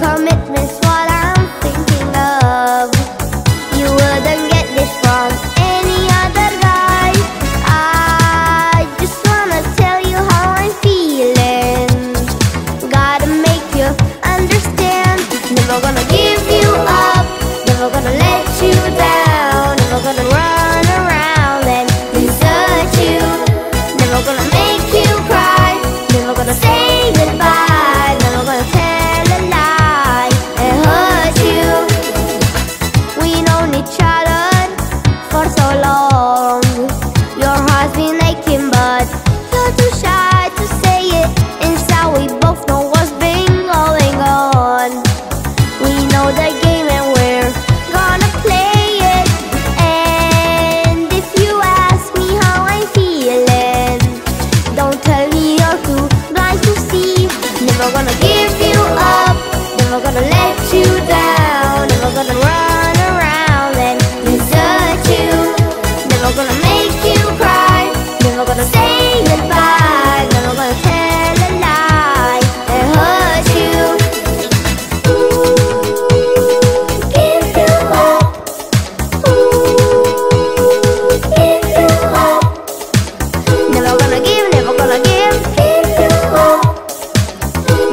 Commitment Never gonna give, never gonna give, give you up.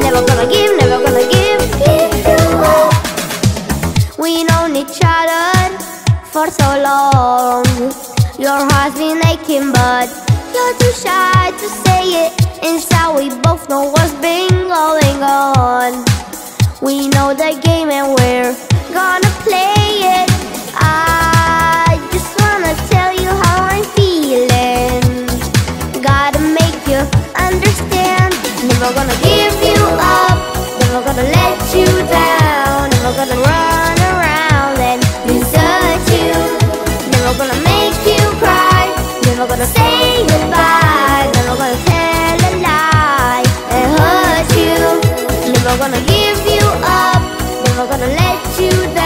Never gonna give, never gonna give, give you up. We know each other for so long. Your heart's been aching, but you're too shy to say it. Inside, we both know what's been going on. We know the game and we're gonna. Never gonna tell a lie you Never gonna give you up. Never gonna let